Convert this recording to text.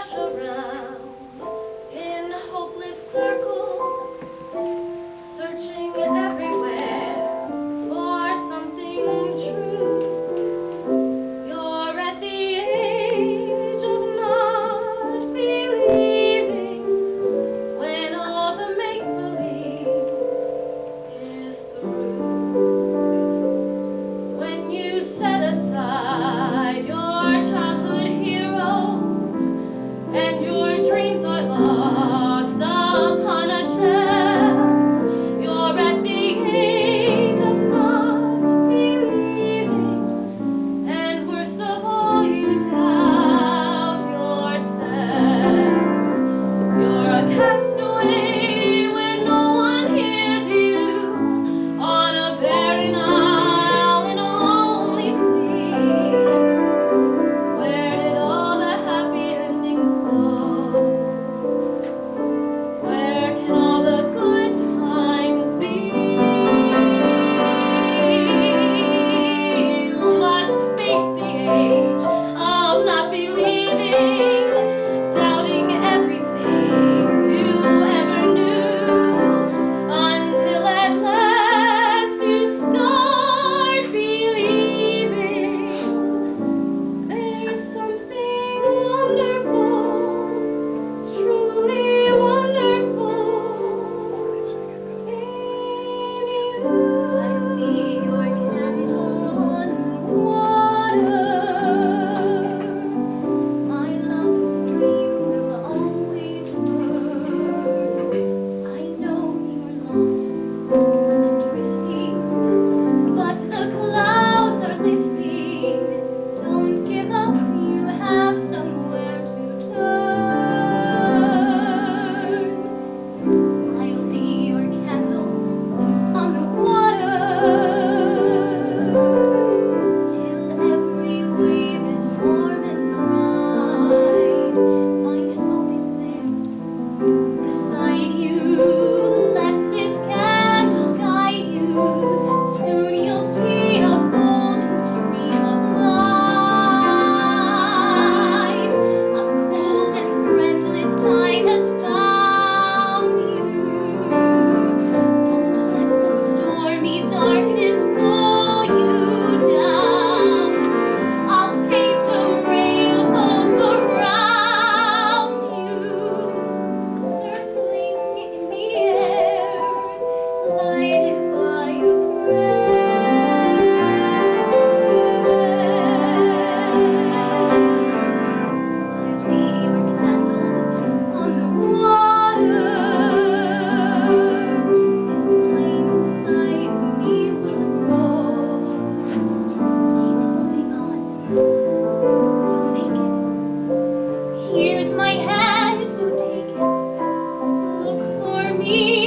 rush around. Here's my hand, so take it. Look for me.